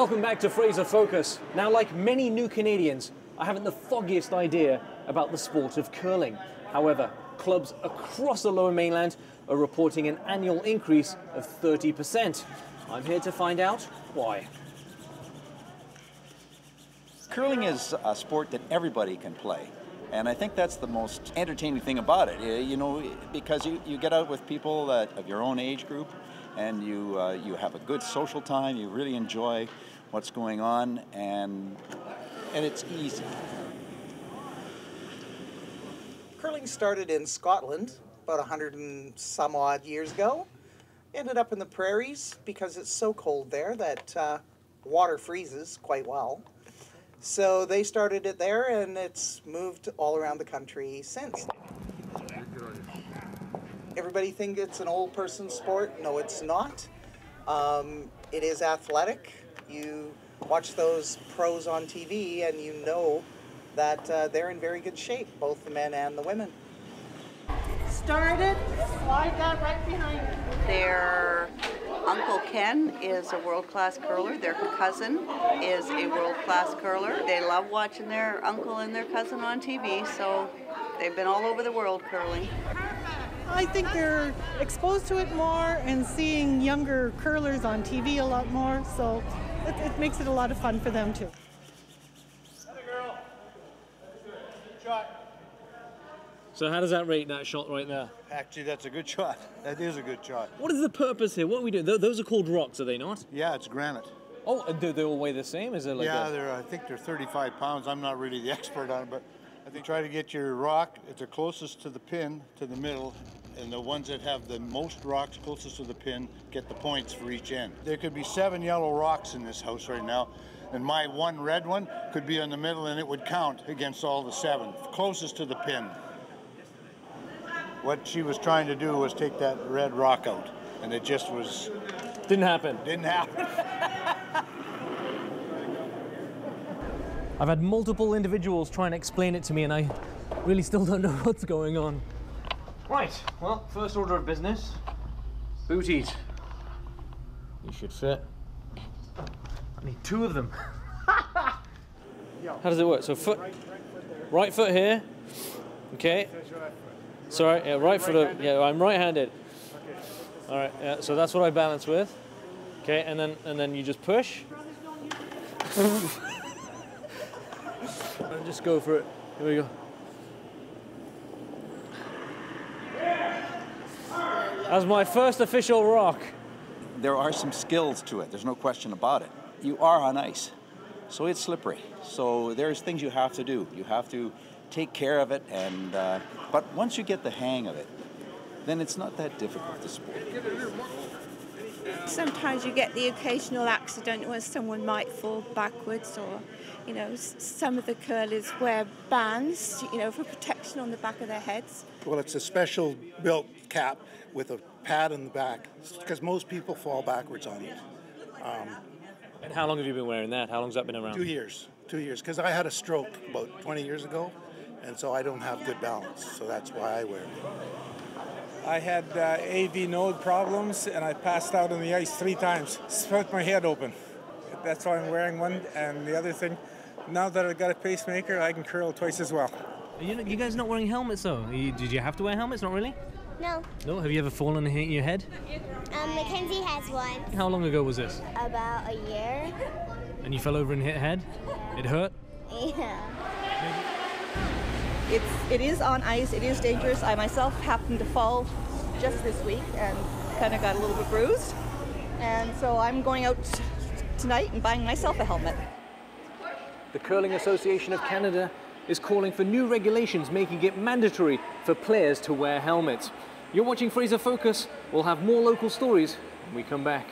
Welcome back to Fraser Focus. Now, like many new Canadians, I haven't the foggiest idea about the sport of curling. However, clubs across the lower mainland are reporting an annual increase of 30%. I'm here to find out why. Curling is a sport that everybody can play. And I think that's the most entertaining thing about it, eh, you know, because you, you get out with people that, of your own age group and you, uh, you have a good social time, you really enjoy what's going on, and, and it's easy. Curling started in Scotland about a hundred and some odd years ago. Ended up in the prairies because it's so cold there that uh, water freezes quite well. So they started it there and it's moved all around the country since. Everybody think it's an old person sport. No, it's not. Um, it is athletic. You watch those pros on TV and you know that uh, they're in very good shape, both the men and the women. Started, slide that right behind you. Their Uncle Ken is a world class curler. Their cousin is a world class curler. They love watching their uncle and their cousin on TV, so they've been all over the world curling. I think they're exposed to it more and seeing younger curlers on TV a lot more, so it, it makes it a lot of fun for them too. So, how does that rate that shot right there? Actually, that's a good shot. That is a good shot. What is the purpose here? What are we doing? Those are called rocks, are they not? Yeah, it's granite. Oh, and do they all weigh the same? Is it like yeah, a- they're. I think they're 35 pounds. I'm not really the expert on it, but I think try to get your rock at the closest to the pin, to the middle, and the ones that have the most rocks closest to the pin get the points for each end. There could be seven yellow rocks in this house right now, and my one red one could be in the middle, and it would count against all the seven closest to the pin. What she was trying to do was take that red rock out, and it just was Didn't happen. didn't happen. I've had multiple individuals try and explain it to me, and I really still don't know what's going on. Right, well, first order of business booties. You should fit. I need two of them. How does it work? So, foot, right foot here. Okay. Sorry, yeah, right foot. Yeah, I'm right-handed. All right. Yeah, so that's what I balance with. Okay, and then and then you just push. and just go for it. Here we go. As my first official rock. There are some skills to it, there's no question about it. You are on ice, so it's slippery. So there's things you have to do. You have to take care of it, and uh, but once you get the hang of it, then it's not that difficult to sport. Sometimes you get the occasional accident where someone might fall backwards, or you know, some of the curlers wear bands, you know, for protection on the back of their heads. Well, it's a special built cap with a pad in the back because most people fall backwards on it. Um, and how long have you been wearing that? How long's that been around? Two years, two years, because I had a stroke about 20 years ago, and so I don't have good balance, so that's why I wear it. I had uh, AV node problems and I passed out on the ice three times. Split my head open. That's why I'm wearing one. And the other thing, now that I've got a pacemaker, I can curl twice as well. Are you, you guys not wearing helmets though? You- did you have to wear helmets? Not really. No, No. Have you ever fallen and hit your head? um, Mackenzie has one How long ago was this? about a year. And you fell over and hit head? It hurt. Yeah. It's, it is on ice, it is dangerous. I myself happened to fall just this week and kind of got a little bit bruised. And so I'm going out tonight and buying myself a helmet. The Curling Association of Canada is calling for new regulations making it mandatory for players to wear helmets. You're watching Fraser Focus. We'll have more local stories when we come back.